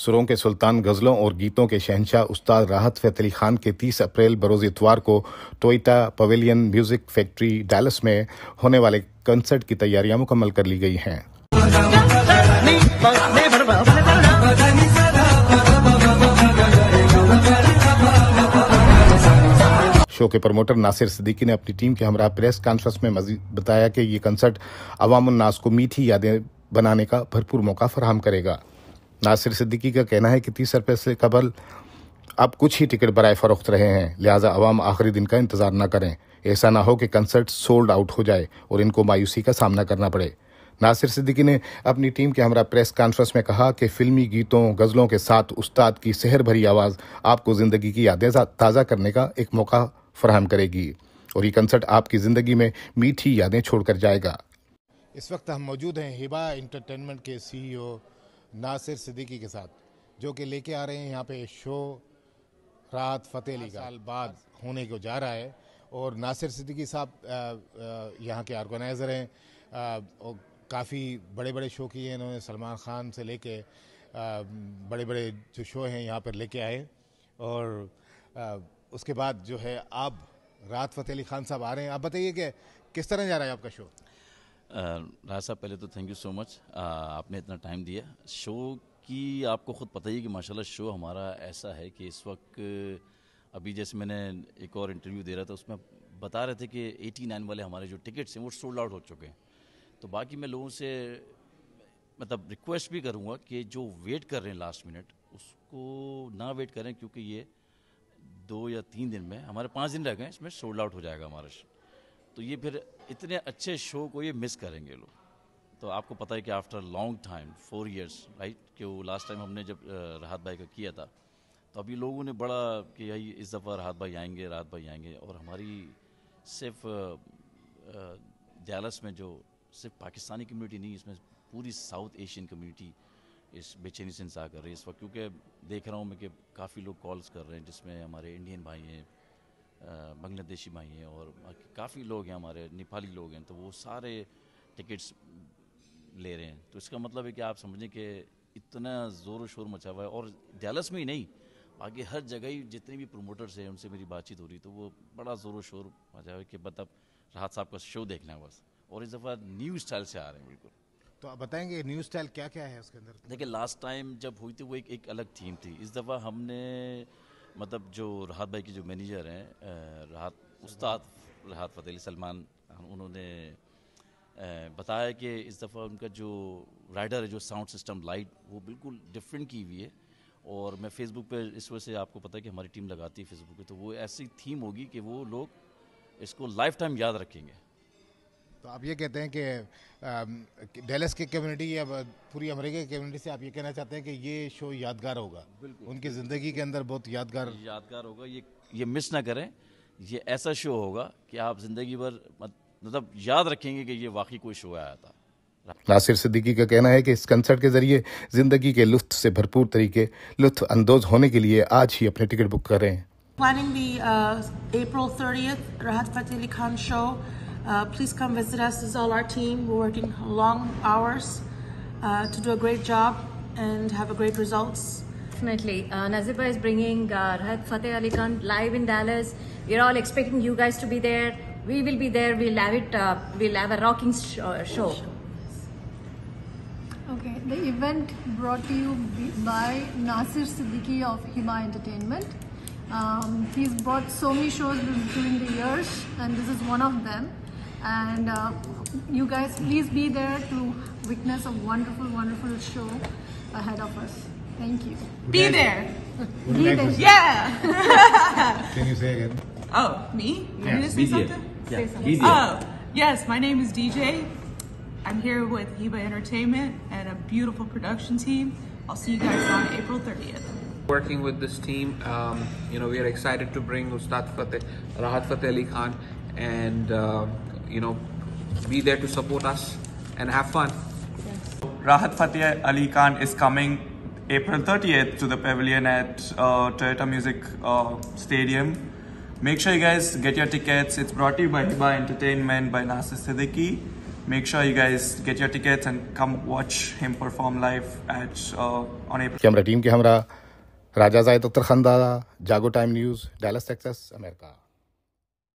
सुरों के सुल्तान गजलों और गीतों के शहनशाह उस्ताद राहत फतेह अली खान के 30 अप्रैल बरोज इतवार को Toyota Pavilion music factory Dallas में होने वाले कंसर्ट की तैयारियाँ मुकम्मल कर ली गई हैं। शो के प्रमोटर नासिर सिद्दीकी ने अपनी टीम के हमरा प्रेस कॉन्फ्रेंस में मजीद बताया कि ये कंसर्ट अवामुन्नास को मीठी यादें बनाने का भरपूर मौका फराहम करेगा। नासिर सिद्दीकी का कहना है कि तीस रुपये से कबल अब कुछ ही टिकट बरए फरोख्त रहे हैं। लिहाजा अवाम आखिरी दिन का इंतज़ार न करें। ऐसा ना हो कि कंसर्ट सोल्ड आउट हो जाए और इनको मायूसी का सामना करना पड़े। नासिर सिद्दीकी ने अपनी टीम के हमरा प्रेस कॉन्फ्रेंस में कहा कि फिल्मी गीतों, गजलों के साथ उस्ताद की सहर भरी आवाज़ आपको ज़िंदगी की यादें ताज़ा करने का एक मौका फराहम करेगी और ये कंसर्ट आपकी ज़िंदगी में मीठी यादें छोड़कर जाएगा। इस वक्त हम मौजूद हैं हिबा इंटरटेनमेंट के सीईओ नासिर सिद्दीकी के साथ जो कि लेके आ रहे हैं यहाँ पे शो रात फतेह अली साल बाद। होने को जा रहा है। और नासिर सिद्दीकी साहब यहाँ के ऑर्गेनाइज़र हैं। और काफ़ी बड़े बड़े शो किए हैं इन्होंने सलमान खान से लेके बड़े बड़े जो शो हैं यहाँ पर लेके आए। और आ, उसके बाद जो है आप रात फतेह अली खान साहब आ रहे हैं। आप बताइए कि किस तरह जा रहा है आपका शो? राज साहब, पहले तो थैंक यू सो मच आपने इतना टाइम दिया। शो की आपको ख़ुद पता ही है कि माशाल्लाह शो हमारा ऐसा है कि इस वक्त, अभी जैसे मैंने एक और इंटरव्यू दे रहा था, उसमें बता रहे थे कि 89 वाले हमारे जो टिकट्स हैं, वो सोल्ड आउट हो चुके हैं। तो बाकी मैं लोगों से मतलब रिक्वेस्ट भी करूँगा कि जो वेट कर रहे हैं लास्ट मिनट उसको ना वेट करें, क्योंकि ये दो या तीन दिन में, हमारे पाँच दिन रह गए इसमें सोल्ड आउट हो जाएगा हमारा तो ये फिर इतने अच्छे शो को ये मिस करेंगे लोग। तो आपको पता है कि after long time four years right कि वो लास्ट टाइम हमने जब राहत भाई का किया था तो अभी लोगों ने बड़ा कि यही इस दफ़ा राहत भाई आएँगे, राहत भाई आएँगे, और हमारी सिर्फ़ डैलस में जो सिर्फ़ पाकिस्तानी कम्युनिटी नहीं, इसमें पूरी साउथ एशियन कम्युनिटी इस बेचैनी से इंतज़ार कर रही है इस वक्त, क्योंकि देख रहा हूँ मैं कि काफ़ी लोग कॉल्स कर रहे हैं, जिसमें हमारे इंडियन भाई हैं बांग्लादेशी भाई हैं और काफ़ी लोग हैं हमारे नेपाली लोग हैं तो वो सारे टिकट्स ले रहे हैं। तो इसका मतलब है कि आप समझें कि इतना ज़ोर शोर मचा हुआ है और डैलस में ही नहीं बाकी हर जगह ही जितने भी प्रोमोटर्स हैं उनसे मेरी बातचीत हो रही तो वो बड़ा ज़ोर शोर मचा हुआ है कि मतलब राहत साहब का शो देखना है बस। और इस दफ़ा न्यू स्टाइल से आ रहे हैं बिल्कुल। तो आप बताएँगे न्यू स्टाइल क्या क्या है उसके अंदर? देखिए लास्ट टाइम जब हुई थी वो एक, एक अलग थीम थी। इस दफ़ा हमने मतलब जो राहत भाई के जो मैनेजर हैं राहत, उस्ताद राहत फ़तेह सलमान उन्होंने बताया कि इस दफ़ा उनका जो राइडर है, जो साउंड सिस्टम, लाइट, वो बिल्कुल डिफरेंट की हुई है। और मैं फेसबुक पे इस वजह से आपको पता है कि हमारी टीम लगाती है फेसबुक पे तो वो ऐसी थीम होगी कि वो लोग इसको लाइफ टाइम याद रखेंगे। तो आप ये कहते हैं कि डेलस की कम्युनिटी या पूरी अमेरिका की कम्युनिटी से आप ये कहना चाहते हैं कि ये शो यादगार होगा? उनकी ज़िंदगी के अंदर बहुत यादगार। यादगार होगा। ये ये मिस ना करें। ये ऐसा शो होगा कि आप ज़िंदगी भर मतलब याद रखेंगे कि ये वाकई कोई शो आया था। नासिर सिद्दीकी का कहना है कि इस कंसर्ट के ज़रिए ज़िंदगी के लुत्फ से भरपूर तरीके लुत्फ अंदोज होने के लिए आज ही अपने टिकट बुक करें। Planning the uh, April 30th Rahat Fateh Ali Khan show. Uh, please come visit us. This is all our team. We're working long hours uh, to do a great job and have a great results. Definitely. Uh, Naziba is bringing uh, Rahat Fateh Ali Khan live in Dallas. We're all expecting you guys to be there. We will be there. We'll have it. Uh, we'll have a rocking sh show. Okay, the event brought to you by Nasir Siddiqui of Hima Entertainment. Um, he's brought so many shows during the years and this is one of them. And uh, you guys please be there to witness a wonderful, wonderful show ahead of us. Thank you. Be there. Be there. Yeah. Can you say again? Oh, me? You Yeah, need to say be there. something? Say something. Oh, yes, my name is DJ. I'm here with Hiba Entertainment and a beautiful production team. I'll see you guys on April 30th. Working with this team, um, you know, we are excited to bring Ustad Fateh, Rahat Fateh Ali Khan, and uh, you know, be there to support us and have fun. Yes. Rahat Fateh Ali Khan is coming April 30th to the pavilion at uh, Toyota Music uh, Stadium. Make sure you guys get your tickets. It's brought to you by Hiba Entertainment by Nasir Siddiqui. make sure you guys get your tickets and come watch him perform live at uh, on April. Camera team के हमरा राजा जायद अख्तर खंदा Jago time news Dallas Texas America